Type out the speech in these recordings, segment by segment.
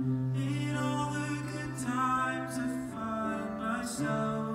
In all the good times I find myself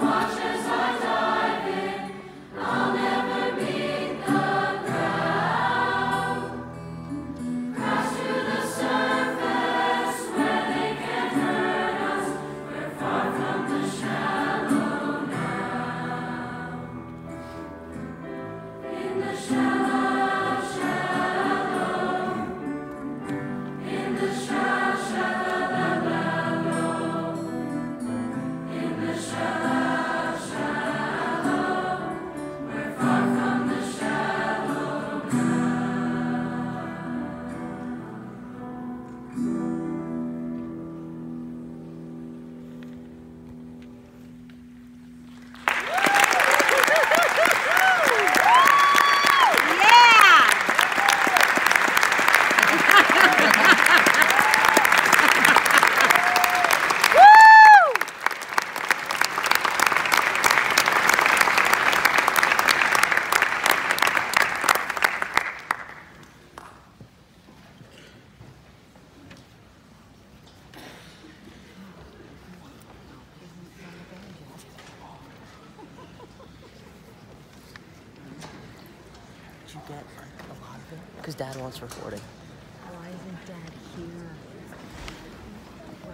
Watch you get like a lot of it? Because Dad wants recording. Why isn't Dad here?